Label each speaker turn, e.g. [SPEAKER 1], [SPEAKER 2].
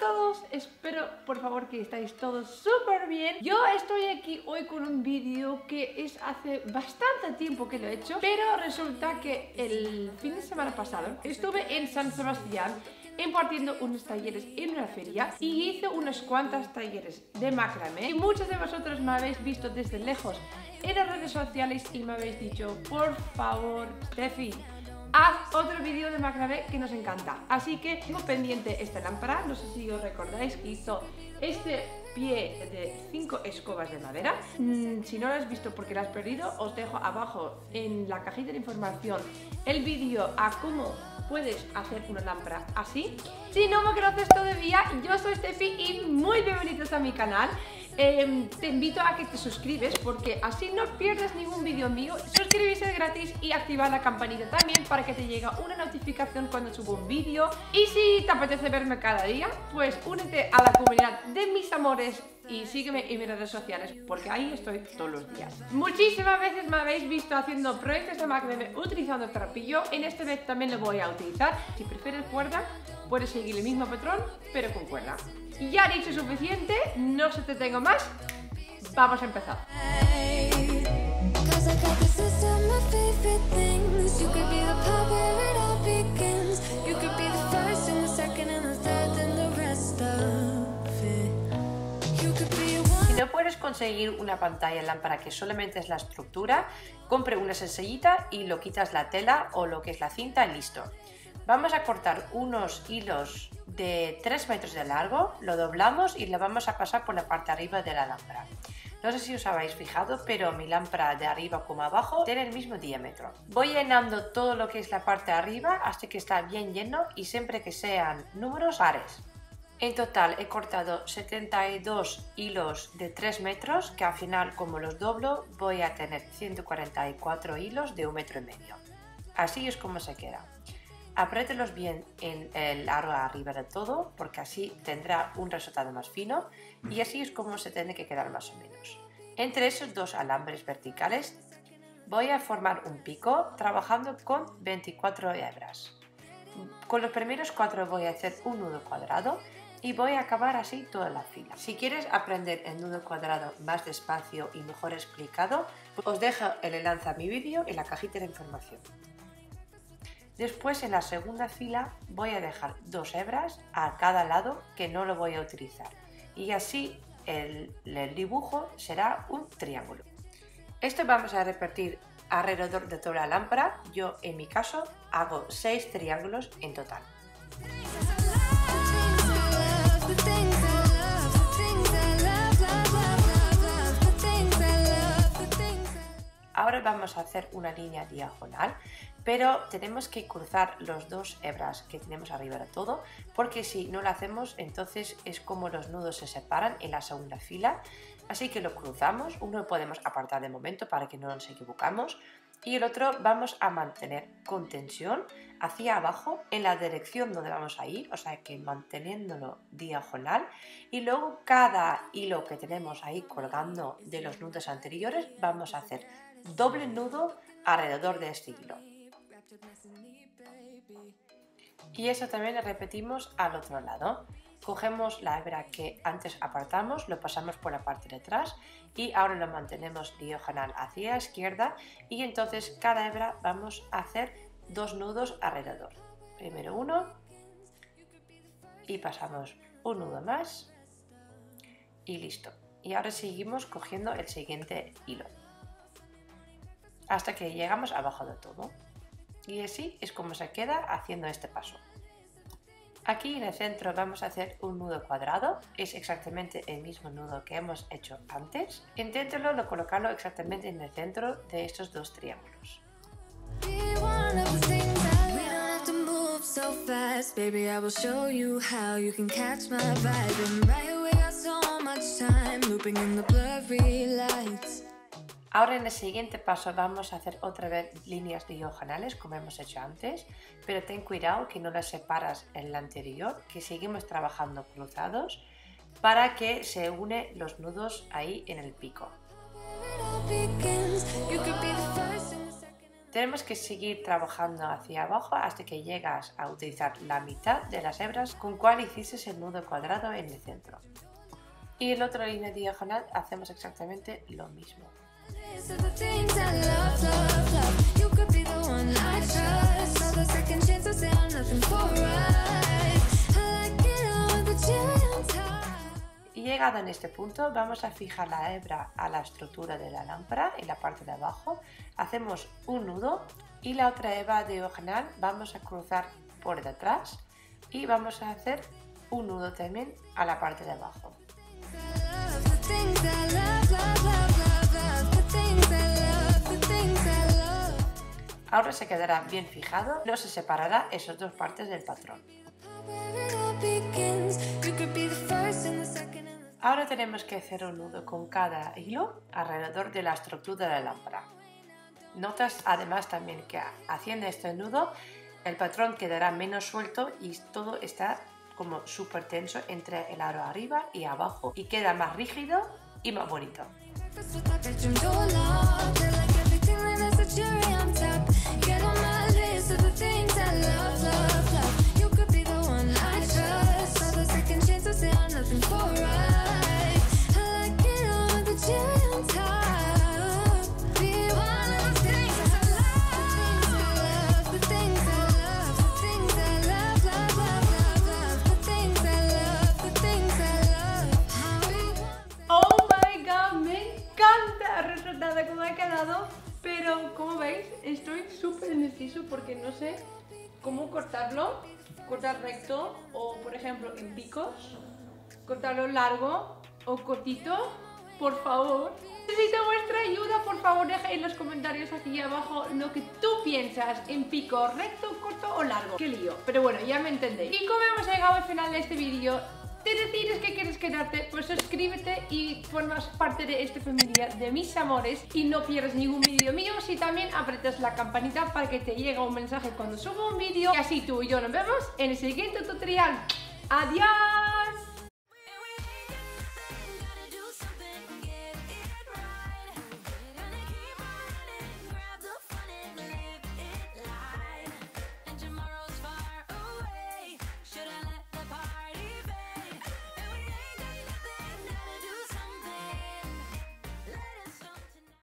[SPEAKER 1] todos, espero por favor que estáis todos súper bien. Yo estoy aquí hoy con un vídeo que es hace bastante tiempo que lo he hecho, pero resulta que el fin de semana pasado estuve en San Sebastián impartiendo unos talleres en una feria y hice unas cuantas talleres de macramé y muchos de vosotros me habéis visto desde lejos en las redes sociales y me habéis dicho por favor Steffi haz otro vídeo de macramé que nos encanta. Así que tengo pendiente esta lámpara, no sé si os recordáis que hizo este pie de 5 escobas de madera. Mm, si no lo has visto porque lo has perdido, os dejo abajo en la cajita de información el vídeo a cómo puedes hacer una lámpara así. Si no me conoces todavía, yo soy Steffi y muy bienvenidos a mi canal. Em, te invito a que te suscribes porque así no pierdes ningún vídeo mío. Suscribirse gratis y activar la campanita también para que te llegue una notificación cuando subo un vídeo. Y si te apetece verme cada día, pues únete a la comunidad de mis amores y sígueme en mis redes sociales porque ahí estoy todos los días. Muchísimas veces me habéis visto haciendo proyectos de macramé utilizando trapillo. En este vez también lo voy a utilizar. Si prefieres cuerda, puedes seguir el mismo patrón, pero con cuerda. Ya dicho suficiente, no se te tengo más. Vamos a empezar. Si no puedes conseguir una pantalla lámpara que solamente es la estructura, compre una sencillita y lo quitas la tela o lo que es la cinta y listo. Vamos a cortar unos hilos de 3 metros de largo, lo doblamos y lo vamos a pasar por la parte arriba de la lámpara. No sé si os habéis fijado, pero mi lámpara de arriba como abajo tiene el mismo diámetro. Voy llenando todo lo que es la parte de arriba hasta que está bien lleno y siempre que sean números pares. En total he cortado 72 hilos de 3 metros, que al final como los doblo voy a tener 144 hilos de un metro y medio. Así es como se queda. Apriételos bien en el aro arriba de todo porque así tendrá un resultado más fino y así es como se tiene que quedar más o menos. Entre esos dos alambres verticales voy a formar un pico trabajando con 24 hebras. Con los primeros cuatro voy a hacer un nudo cuadrado y voy a acabar así toda la fila. Si quieres aprender el nudo cuadrado más despacio y mejor explicado, os dejo el enlace a mi vídeo en la cajita de información. Después en la segunda fila voy a dejar dos hebras a cada lado que no lo voy a utilizar y así el, dibujo será un triángulo. Esto vamos a repetir alrededor de toda la lámpara. Yo en mi caso hago seis triángulos en total. Ahora vamos a hacer una línea diagonal pero tenemos que cruzar los dos hebras que tenemos arriba de todo porque si no lo hacemos entonces es como los nudos se separan en la segunda fila. Así que lo cruzamos, uno podemos apartar de momento para que no nos equivocamos y el otro vamos a mantener con tensión hacia abajo en la dirección donde vamos a ir, o sea que manteniéndolo diagonal. Y luego cada hilo que tenemos ahí colgando de los nudos anteriores vamos a hacer doble nudo alrededor de este hilo. Y eso también lo repetimos al otro lado. Cogemos la hebra que antes apartamos, lo pasamos por la parte de atrás y ahora lo mantenemos diagonal hacia la izquierda y entonces cada hebra vamos a hacer dos nudos alrededor. Primero uno y pasamos un nudo más y listo. Y ahora seguimos cogiendo el siguiente hilo hasta que llegamos abajo de todo. Y así es como se queda haciendo este paso. Aquí en el centro vamos a hacer un nudo cuadrado, es exactamente el mismo nudo que hemos hecho antes. Inténtelo lo colocarlo exactamente en el centro de estos dos triángulos. Ahora en el siguiente paso vamos a hacer otra vez líneas diagonales como hemos hecho antes, pero ten cuidado que no las separas en la anterior, que seguimos trabajando cruzados para que se une los nudos ahí en el pico. Tenemos que seguir trabajando hacia abajo hasta que llegas a utilizar la mitad de las hebras con cual hiciste el nudo cuadrado en el centro. Y en la otra línea diagonal hacemos exactamente lo mismo. Y llegado en este punto vamos a fijar la hebra a la estructura de la lámpara en la parte de abajo, hacemos un nudo y la otra hebra diagonal vamos a cruzar por detrás y vamos a hacer un nudo también a la parte de abajo. Ahora se quedará bien fijado, no se separará esas dos partes del patrón. Ahora tenemos que hacer un nudo con cada hilo alrededor de la estructura de la lámpara. Notas además también que haciendo este nudo el patrón quedará menos suelto y todo está como súper tenso entre el aro arriba y abajo y queda más rígido y más bonito.
[SPEAKER 2] Estoy súper indeciso porque no sé cómo cortarlo, cortar recto o por ejemplo en picos, cortarlo largo o cortito, por favor. Necesito vuestra ayuda, por favor deja en los comentarios aquí abajo lo que tú piensas en pico, recto, corto o largo. Qué lío, pero bueno, ya me entendéis. Y como hemos llegado al final de este vídeo, te decides que quieres quedarte, pues suscríbete y formas parte de esta familia de mis amores y no pierdas ningún vídeo mío si también apretas la campanita para que te llegue un mensaje cuando subo un vídeo y así tú y yo nos vemos en el siguiente tutorial. ¡Adiós!